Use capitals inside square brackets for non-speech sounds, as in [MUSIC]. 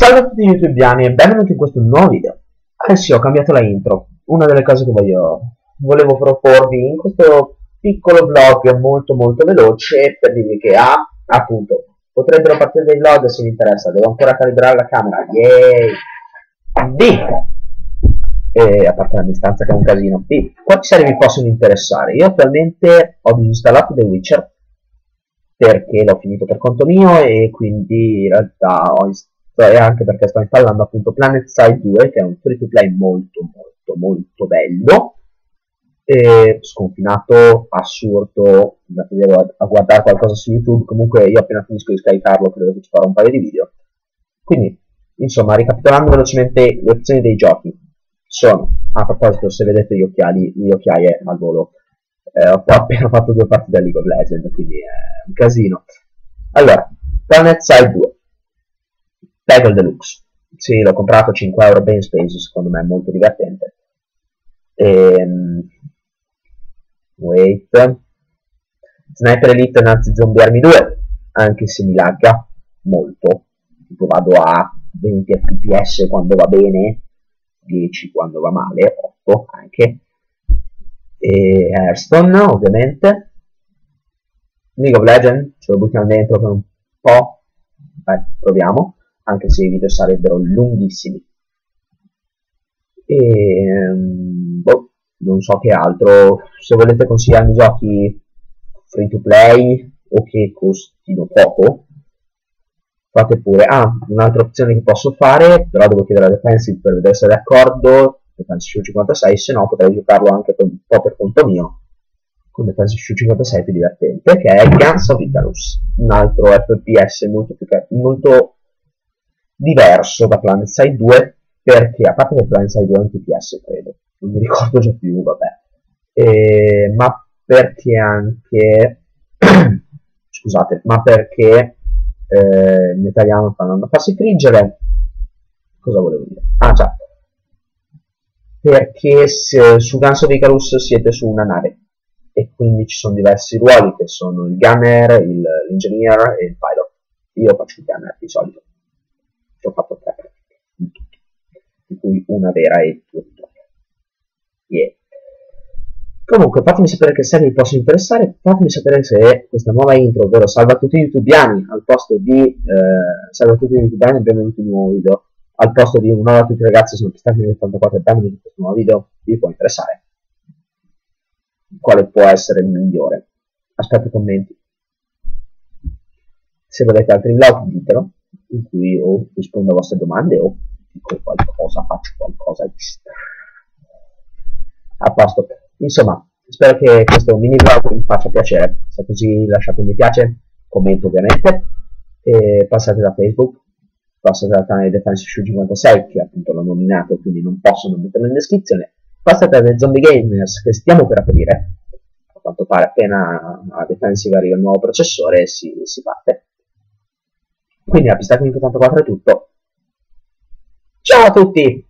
Salve a tutti gli youtubiani e benvenuti in questo nuovo video. Eh sì, ho cambiato la intro. Una delle cose che voglio, volevo proporvi in questo piccolo vlog molto molto veloce per dirvi che A, ah, appunto, potrebbero partire dei vlog se vi interessa, devo ancora calibrare la camera, yay! B, e a parte la distanza che è un casino, B, quali serie vi possono interessare? Io attualmente ho disinstallato The Witcher perché l'ho finito per conto mio e quindi in realtà ho installato e anche perché sto installando appunto Planet Side 2 che è un free to play molto molto molto bello. E sconfinato, assurdo andatevi a guardare qualcosa su YouTube. Comunque io appena finisco di scaricarlo credo che ci farò un paio di video. Quindi insomma ricapitolando velocemente le opzioni dei giochi. Sono a proposito se vedete gli occhiali le occhiaie al volo. Eh, ho appena [LAUGHS] fatto due partite da League of Legends quindi è un casino. Allora Planet Side 2 Peggle Deluxe. Sì, l'ho comprato 5 euro ben spesi, secondo me è molto divertente. Ehm, wait. Sniper Elite Nazi Zombie Army 2, anche se mi lagga molto. Tipo vado a 20 fps quando va bene, 10 quando va male, 8 anche. E Hearthstone, ovviamente. League of Legends, ce lo buttiamo dentro per un po'. Beh, proviamo anche se i video sarebbero lunghissimi. E boh, non so che altro. Se volete consigliarmi giochi free to play o che costino poco, fate pure. Ah, un'altra opzione che posso fare, però devo chiedere a Defensive per vedere se è d'accordo. Defensive 56, se no potrei giocarlo anche un po' per conto mio con Defensive 56 più divertente, che è Guns of Icarus, un altro FPS molto, più, molto diverso da PlanetSide 2 perché, a parte che PlanetSide 2 è un TPS credo, non mi ricordo già più, vabbè, e, ma perché anche, [CLEARS THROAT] scusate, ma perché eh, in italiano andando a farsi friggere, cosa volevo dire? Ah già, perché se, su Guns of Icarus siete su una nave e quindi ci sono diversi ruoli che sono il gunner, l'engineer e il pilot. Io faccio il gunner di solito ho fatto tre pratiche, di cui una vera e due tutorial. Yeah. Comunque, fatemi sapere che serie vi possono interessare, fatemi sapere se questa nuova intro, ovvero salva tutti i youtubiani, al posto di eh, salva tutti i youtubiani e benvenuti in un nuovo video, al posto di un nuovo a tutti ragazzi, sono Pistacchi84 e benvenuti in questo nuovo video, vi può interessare. Quale può essere il migliore? Aspetto commenti. Se volete altri vlog, ditelo in cui o rispondo a vostre domande o dico qualcosa, faccio qualcosa di strano. A posto. Insomma, spero che questo mini vlog vi faccia piacere. Se così lasciate un mi piace, commento ovviamente, e passate da Facebook, passate dal canale Defense Show 56 che appunto l'ho nominato, quindi non posso non metterlo in descrizione. Passate da Zombie Gamers che stiamo per aprire. A quanto pare appena a Defensive arriva il nuovo processore si, si parte. Quindi la pista 84 è tutto. Ciao a tutti!